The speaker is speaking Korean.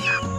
meow, meow.